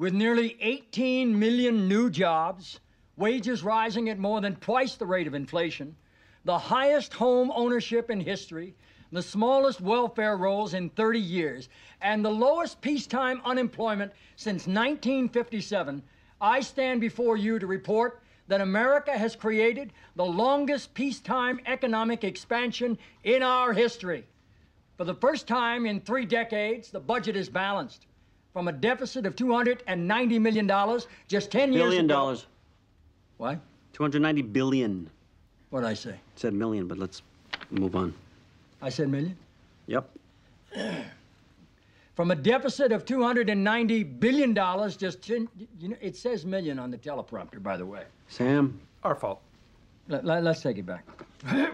with nearly 18 million new jobs, wages rising at more than twice the rate of inflation, the highest home ownership in history, the smallest welfare rolls in 30 years, and the lowest peacetime unemployment since 1957, I stand before you to report that America has created the longest peacetime economic expansion in our history. For the first time in three decades, the budget is balanced. From a deficit of $290 million just 10 years Billion dollars. What? 290 billion. What'd I say? Said million, but let's move on. I said million? Yep. From a deficit of $290 billion, just 10, you know, it says million on the teleprompter, by the way. Sam. Our fault. Let, us take it back.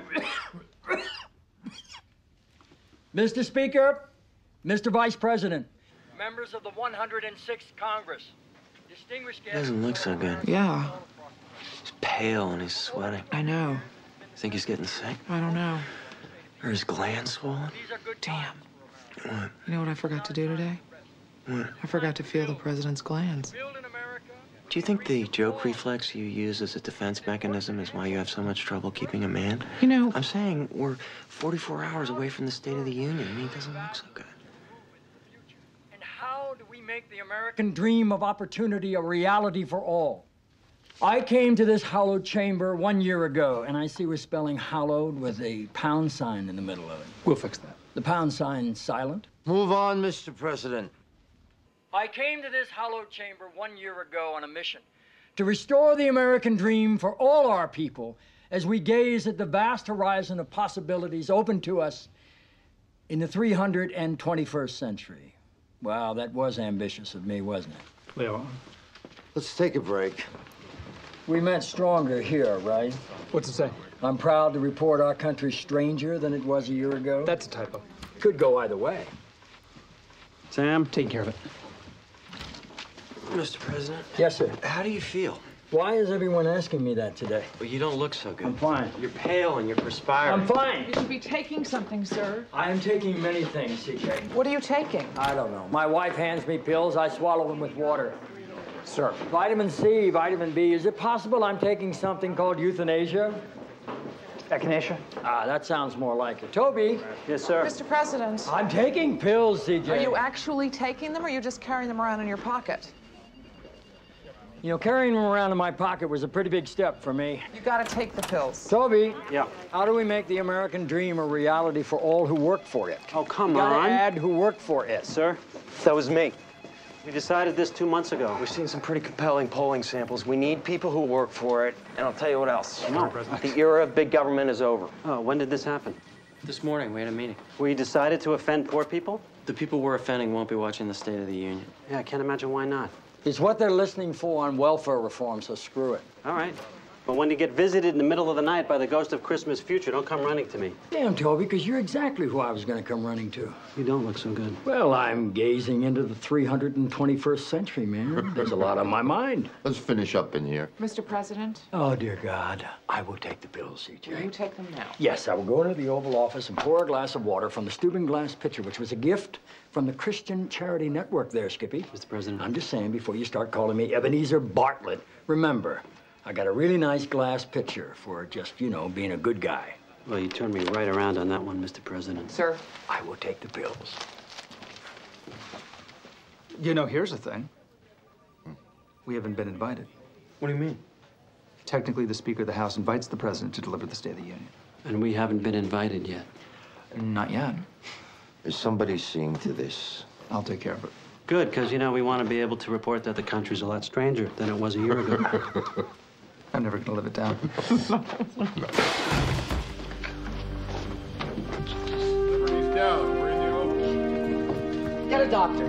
Mr. Speaker, Mr. Vice President, members of the 106th Congress, distinguished guests. Doesn't look so good. Yeah, He's pale and he's sweating. I know. Think he's getting sick? I don't know. Or his glands swollen? These are Damn. What? You know what I forgot to do today? What? I forgot to feel the president's glands. Build in America. Do you think the joke reflex you use as a defense mechanism is why you have so much trouble keeping a man? You know, I'm saying we're 44 hours away from the State of the Union. I mean, it doesn't look so good. And how do we make the American dream of opportunity a reality for all? I came to this hallowed chamber one year ago, and I see we're spelling hallowed with a pound sign in the middle of it. We'll fix that. The pound sign silent. Move on, Mr. President. I came to this hallowed chamber one year ago on a mission to restore the American dream for all our people as we gaze at the vast horizon of possibilities open to us in the 321st century. Wow, that was ambitious of me, wasn't it? Leo, Let's take a break. We meant stronger here, right? what's it say? I'm proud to report our country stranger than it was a year ago. That's a typo. could go either way. Sam. Taking care of it. Mr. President, Yes, sir. how do you feel? Why is everyone asking me that today? Well, you don't look so good. I'm fine. You're pale and you're perspiring. I'm fine. you should be taking something, sir. I am taking many things, CJ. What are you taking? I don't know. My wife hands me pills. I swallow them with water. Sir. Vitamin C, vitamin B. Is it possible I'm taking something called euthanasia? Echinacea? Ah, that sounds more like it. Toby, Yes, sir. Mr. President, I'm taking pills, CJ. are you actually taking them or are you just carrying them around in your pocket? You know, carrying them around in my pocket was a pretty big step for me. You gotta take the pills. Toby, Yeah. how do we make the American dream a reality for all who work for it? Oh, come You gotta on. add who work for it. Sir, That was me. we decided this two months ago. We've seen some pretty compelling polling samples. We need people who work for it. And I'll tell you what else. No. The era of big government is over. Oh, when did this happen? This morning, we had a meeting. We decided to offend poor people? The people we're offending won't be watching the State of the Union. Yeah, I can't imagine why not. It's what they're listening for on welfare reform, so screw it. All right. But when you get visited in the middle of the night by the ghost of Christmas future, don't come running to me. Damn, Toby, because you're exactly who I was going to come running to. You don't look so good. Well, I'm gazing into the 321st century, man. There's a lot on my mind. Let's finish up in here. Mr. President, Oh, dear God. I will take the pills, will you CJ. take them now? Yes, I will go into the Oval Office and pour a glass of water from the Steuben glass pitcher, which was a gift from the Christian Charity Network there, Skippy. Mr. President. I'm just saying, before you start calling me Ebenezer Bartlet, remember, I got a really nice glass pitcher for just, you know, being a good guy. Well, you turned me right around on that one, Mr. President. Sir, I will take the pills. You know, here's the thing. We haven't been invited. What do you mean? Technically, the Speaker of the House invites the President to deliver the State of the Union. And we haven't been invited yet. Not yet. Is somebody seeing to this? I'll take care of it. Good, because, you know, we want to be able to report that the country's a lot stranger than it was a year ago. I'm never gonna live it down. Liberty's down. We're in the open. get a doctor.